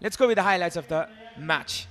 Let's go with the highlights of the match.